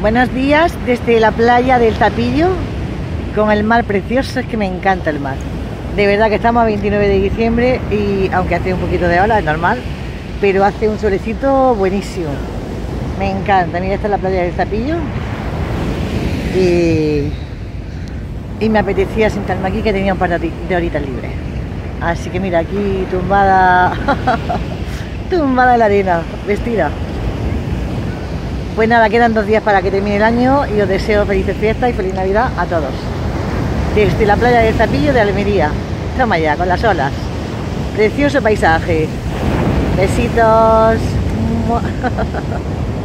Buenos días desde la playa del Tapillo con el mar precioso, es que me encanta el mar. De verdad que estamos a 29 de diciembre y aunque hace un poquito de ola, es normal, pero hace un solecito buenísimo. Me encanta, mira, esta es la playa del Tapillo y, y me apetecía sentarme aquí que tenía un par de horitas libres. Así que mira, aquí tumbada, tumbada en la arena, vestida. Pues nada, quedan dos días para que termine el año y os deseo felices fiestas y feliz Navidad a todos. Desde la playa del Zapillo de Almería. Toma ya, con las olas. Precioso paisaje. Besitos.